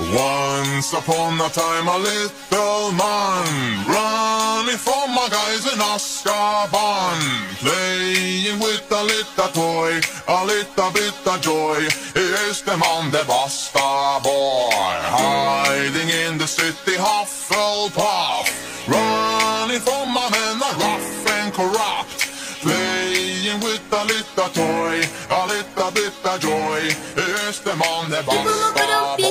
Once upon a time, a little man running from my guys in Oscar Bond. playing with a little toy, a little bit of joy. Here's the man, the Basta boy, hiding in the city, Hufflepuff, running from my men, are rough and corrupt. Playing with a little toy, a little bit of joy. Here's the man, the Basta boy.